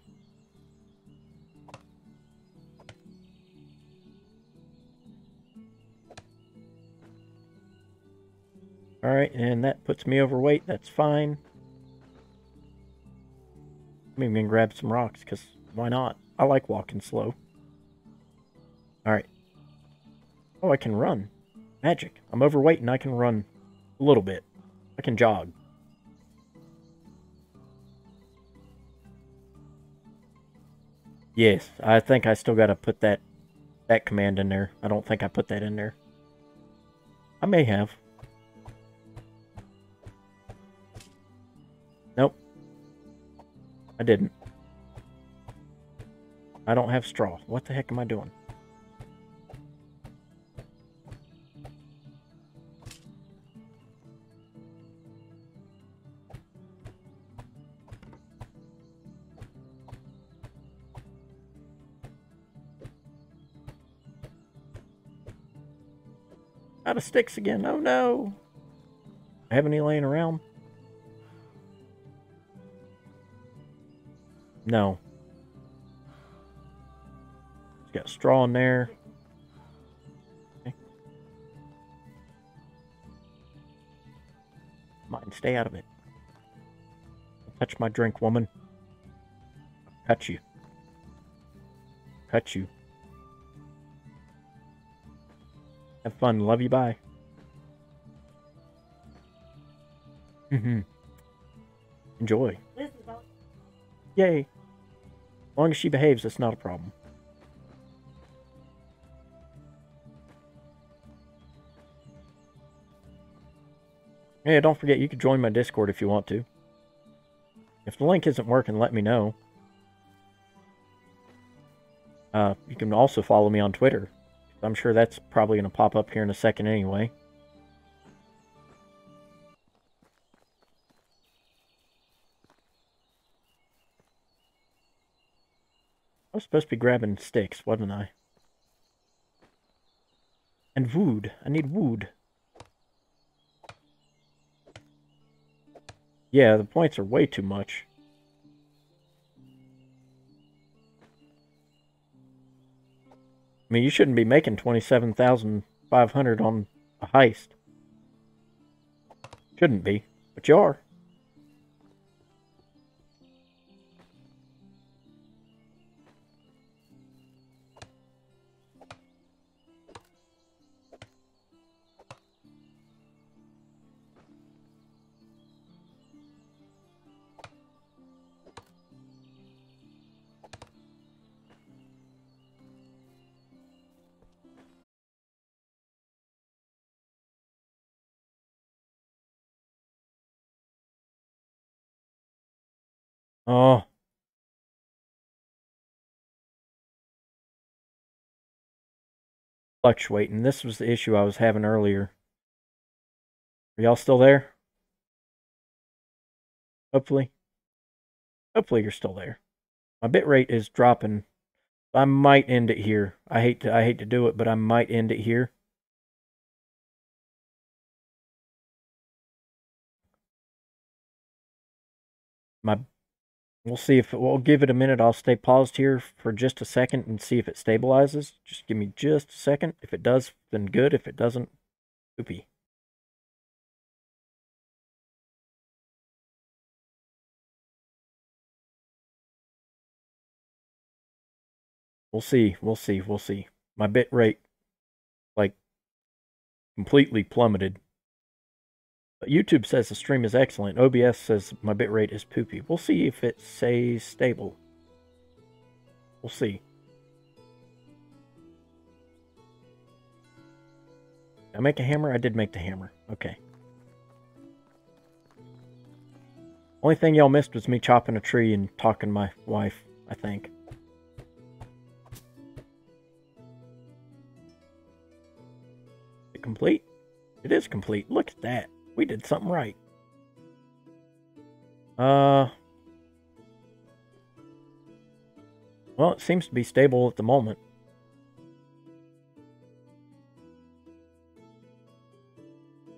Alright, and that puts me overweight. That's fine. I'm even gonna grab some rocks, because why not? I like walking slow. Alright. Oh, I can run. Magic. I'm overweight and I can run a little bit. I can jog. Yes, I think I still gotta put that that command in there. I don't think I put that in there. I may have. I didn't. I don't have straw. What the heck am I doing? Out of sticks again. Oh no. I have any laying around? No. It's got straw in there. Okay. Mine, stay out of it. Don't touch my drink, woman. I'll cut you. Cut you. Have fun. Love you. Bye. Mm-hmm. Enjoy. Yay. As long as she behaves, it's not a problem. Yeah, don't forget, you can join my Discord if you want to. If the link isn't working, let me know. Uh, you can also follow me on Twitter. I'm sure that's probably going to pop up here in a second anyway. I was supposed to be grabbing sticks, wasn't I? And wood. I need wood. Yeah, the points are way too much. I mean, you shouldn't be making 27,500 on a heist. Shouldn't be, but you are. Oh. Fluctuating. This was the issue I was having earlier. Are y'all still there? Hopefully. Hopefully you're still there. My bit rate is dropping. I might end it here. I hate to I hate to do it, but I might end it here. My We'll see if we'll give it a minute. I'll stay paused here for just a second and see if it stabilizes. Just give me just a second. If it does, then good. If it doesn't, poopy. We'll see. We'll see. We'll see. My bit rate, like, completely plummeted. YouTube says the stream is excellent. OBS says my bitrate is poopy. We'll see if it stays stable. We'll see. Did I make a hammer? I did make the hammer. Okay. Only thing y'all missed was me chopping a tree and talking to my wife, I think. Is it complete? It is complete. Look at that. We did something right. Uh. Well, it seems to be stable at the moment.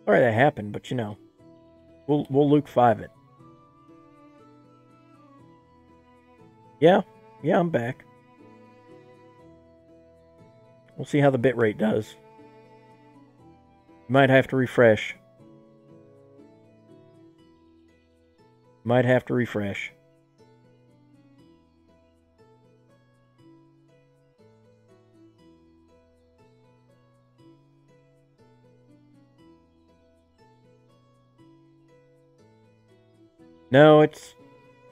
Sorry that happened, but you know, we'll we'll Luke five it. Yeah, yeah, I'm back. We'll see how the bitrate does. You might have to refresh. Might have to refresh. No, it's...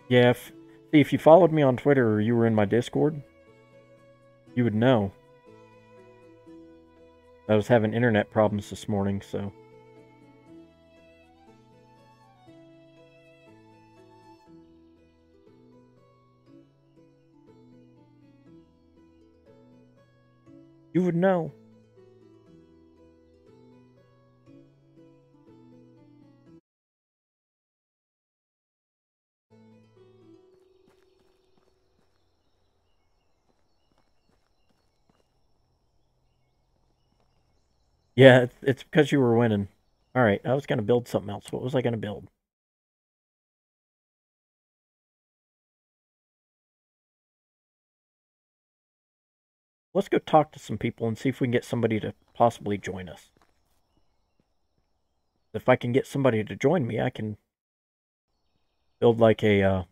Yeah, if, see, if you followed me on Twitter or you were in my Discord, you would know. I was having internet problems this morning, so... You would know. Yeah, it's because you were winning. All right, I was going to build something else. What was I going to build? Let's go talk to some people and see if we can get somebody to possibly join us. If I can get somebody to join me, I can build like a uh,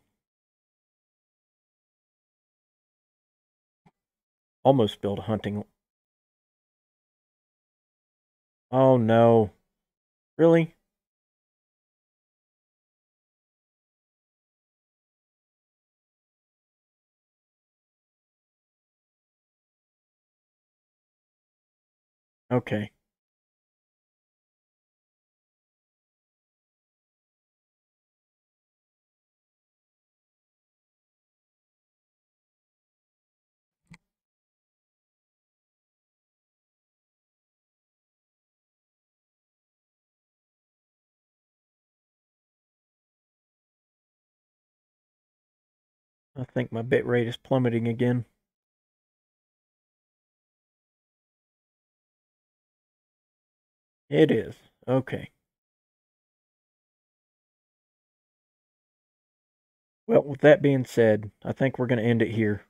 almost build a hunting. Oh no. Really? Okay I think my bitrate is plummeting again. It is. Okay. Well, with that being said, I think we're going to end it here.